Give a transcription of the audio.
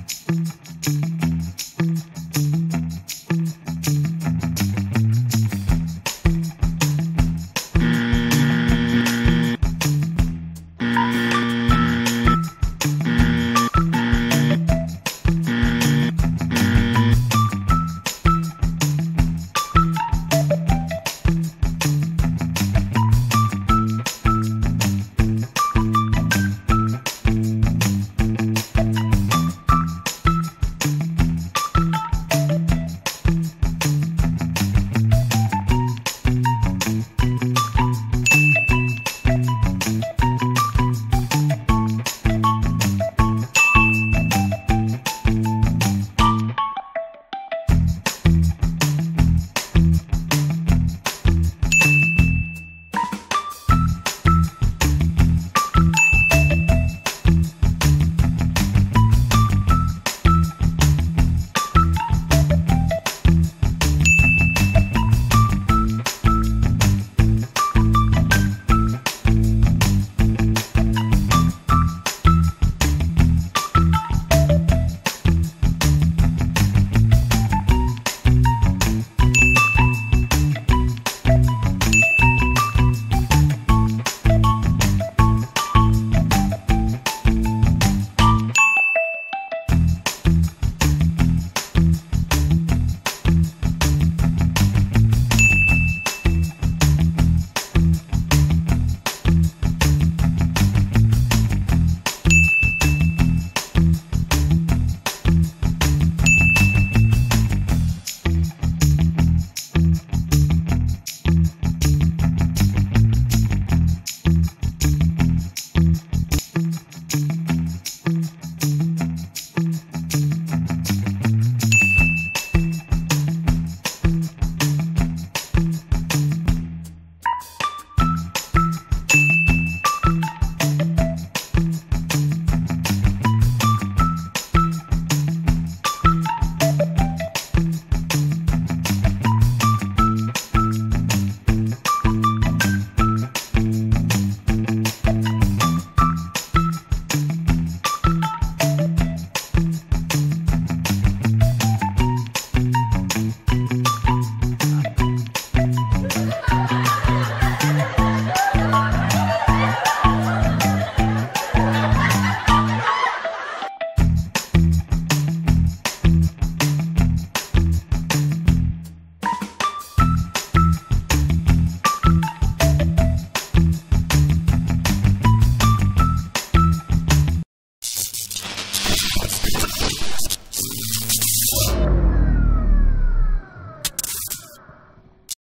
Podcast.